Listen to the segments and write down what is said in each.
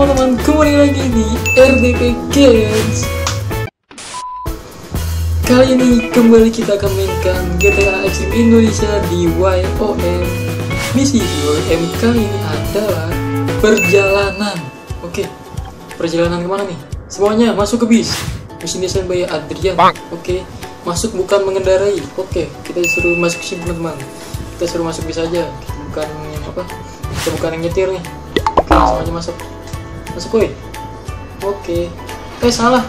teman-teman, kembali lagi di RDP Games. Kali ini kembali kita akan mainkan GTA Extreme Indonesia di YOM Misi YOM kali ini adalah perjalanan. Oke, perjalanan ke mana nih? Semuanya masuk ke bis. Misi desain by Adrian. Oke, masuk bukan mengendarai. Oke, kita suruh masuk sini teman-teman. Kita suruh masuk bis aja. Bukan yang apa? Kita bukan yang nyetir nih. Oke, semuanya masuk masuk woi oke. Eh salah.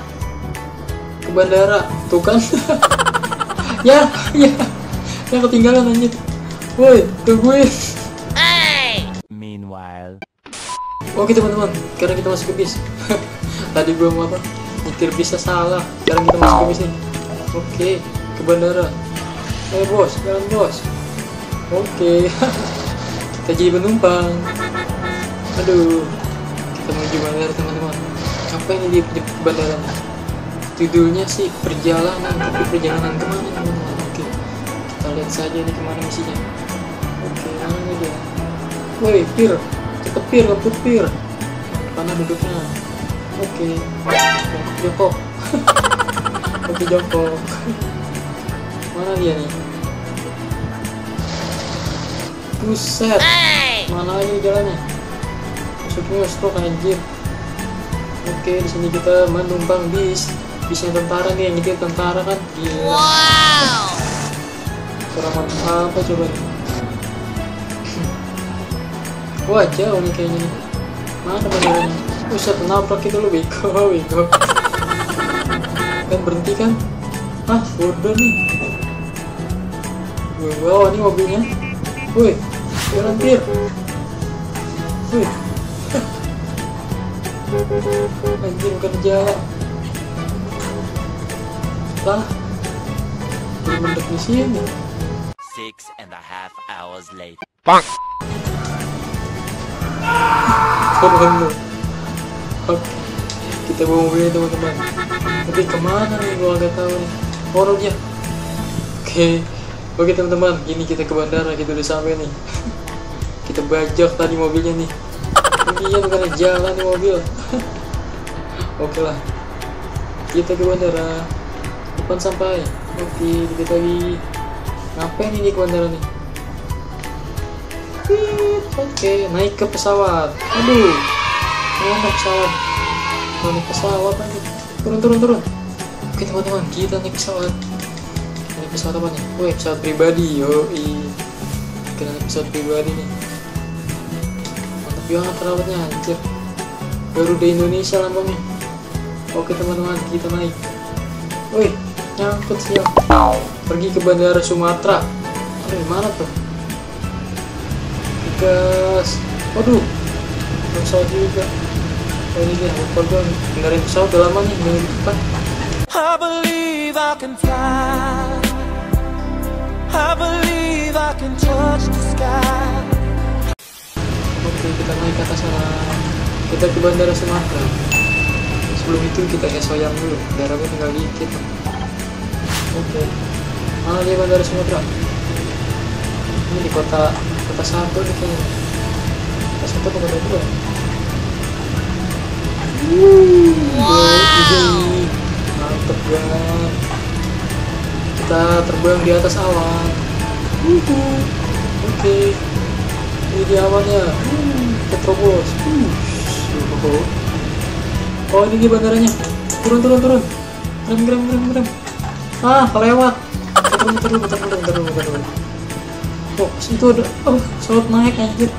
Ke bandara. Tuh kan? Ya ya. Ya ketinggalan anjir. Woi tungguin Meanwhile, oke teman-teman. Sekarang kita masuk ke bis. Tadi belum apa? Nyetir bisa salah. Sekarang kita masuk ke bis nih. Oke ke bandara. Eh bos jalan bos. Oke. Kita jadi penumpang. Aduh menuju bandara teman-teman. Apa ini di, di bandara judulnya sih perjalanan tapi perjalanan ke mana teman-teman? Oke kita lihat saja nih ke mana misinya. Oke mana dia? Woi pir. Cepet pir cepet pir. Mana duduknya? Oke. Jongkok jongkok. Oke jongkok. Mana dia nih? Buset. Mana lagi jalannya masuknya stroke anjir. Oke di sini kita menumpang bis. Bisnya tentara nih yang nyetir tentara kan? Gila wow. apa coba? Wah jauh nih kayaknya mana bandaranya? Buset, nabrak itu lo bego bego. Kan berhenti kan? Ah bodoh nih. Wow ini mobilnya. Woi jalan tir. Woi anjir kerja. Lah belum mendek di sini. Six and a half hours later. korban lu? Oke kita bawa mobilnya teman-teman? Tapi ke mana nih gua nggak tahu nih? Oh dia oke. Oke teman-teman. Gini kita ke bandara kita udah sampai nih. Kita bajak tadi mobilnya nih iya bukan jalan mobil. Oke lah. Kita ke bandara. Depan sampai. Oke dikit lagi ngapain ini ke bandara nih? Oke naik ke pesawat. Aduh naik pesawat. Naik pesawat aja turun turun turun. Oke teman-teman kita naik pesawat. Naik pesawat apa nih? Woi pesawat pribadi yo kita naik pesawat pribadi nih banget perawatnya anjir baru di Indonesia lambangnya oke teman-teman kita naik. Woi nyangkut siap pergi ke bandara Sumatera. Aduh mana tuh? Gas waduh pesawat juga. Oh ini dia lupa gue dengerin pesawat udah lama nih dengerin depan I believe I can fly. I believe I can touch the sky. Oke kita naik ke atas sana. Kita ke bandara Sumatera. Sebelum itu kita ke soyang dulu. Darah gue tinggal dikit. Oke. Mana dia bandara Sumatera? Ini di kota kota satu nih kayaknya. Kota satu atau kota dua? Wow. mantep banget. Kita terbang di atas awan. Oke. Ini di awannya. hmm, kita terobos Uh. oh ini di bandaranya. Turun turun turun. Rem rem rem rem. Ah kelewat. Turun turun turun turun turun turun turun oh itu ada oh pesawat naik anjir.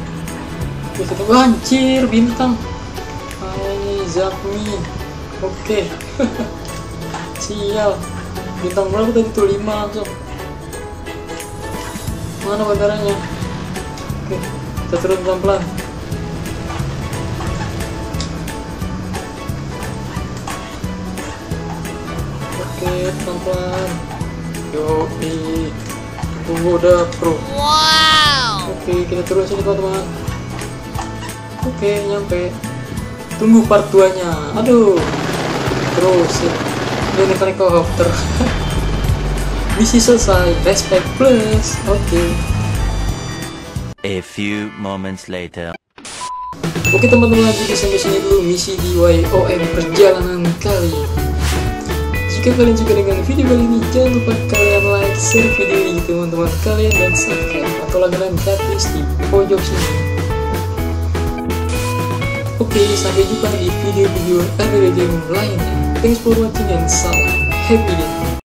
Kita anjir bintang. Hai Zakmi oke. Sial. Bintang berapa tadi tuh? Lima langsung mana bandaranya? Oke kita turun pelan pelan oke pelan pelan yo tunggu udah pro oke kita turun sini teman-teman. Oke nyampe. Tunggu part 2 nya aduh. Terus ini helikopter misi selesai. Respect plus. Oke A few moments later. Oke teman-teman jadi sampai sini dulu misi di YOM perjalanan kali. Jika kalian suka dengan video kali ini jangan lupa kalian like, share video ini teman-teman kalian dan subscribe atau langganan gratis di pojok sini. Oke, sampai jumpa di video-video Game lainnya. Thanks for watching and salam happy day.